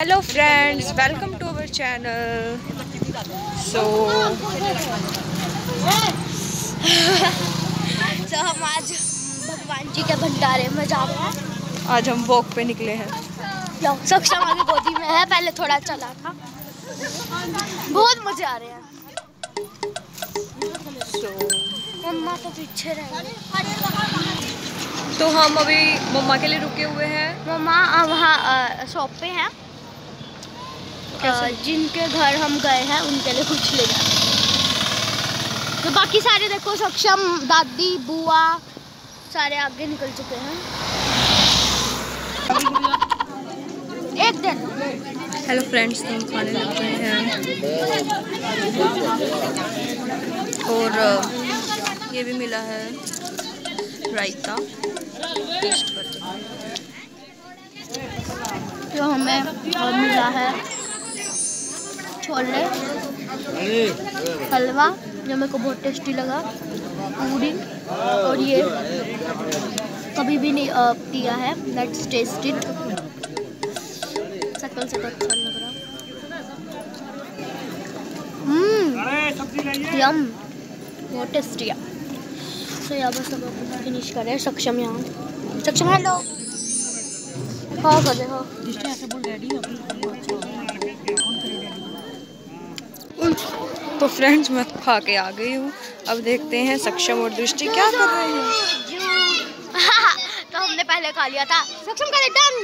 Hello friends welcome to our channel so तो हम आज भगवान जी के भंडारे में जा रहे हैं। आज हम वॉक पे निकले हैं। सक्षम अभी गोदी में है पहले थोड़ा चला था। बहुत मज़े आ रहे हैं। सो मम्मा तो पीछे रह तो हम अभी मम्मा के लिए रुके हुए हैं। मम्मा वहाँ शॉप पे हैं। जिनके घर हम गए हैं उनके लिए कुछ ले जाना तो बाकी सारे देखो सक्षम दादी बुआ सारे आगे निकल चुके हैं। एक दिन। हेलो फ्रेंड्स तो हम खाने लग गए हैं। और ये भी मिला है रायता। टेस्ट जो हमें और मिला है। छोले हलवा जो मेरे को बहुत टेस्टी लगा पूरी और ये कभी भी नहीं अ, पिया है लेट्स टेस्ट इट सकल से तो अच्छा लग रहा। हम्म यम बहुत टेस्टी है। सो यहाँ बस अब अपन फिनिश करें सक्षम यहाँ। सक्षम हेलो हाँ कर दे हाँ तो फ्रेंड्स मैं खा के आ गई हूँ। अब देखते हैं सक्षम और दृष्टि क्या कर रहे हैं। तो हमने पहले खा लिया था। सक्षम करे डन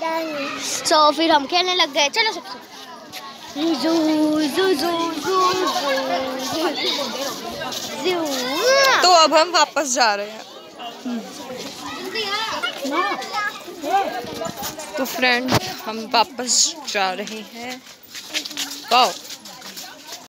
डन सो फिर हम खेलने लग गए। चलो सक्षम। जू जू जू जू जू तो अब हम वापस जा रहे हैं। तो फ्रेंड हम वापस जा रहे हैं। वाओ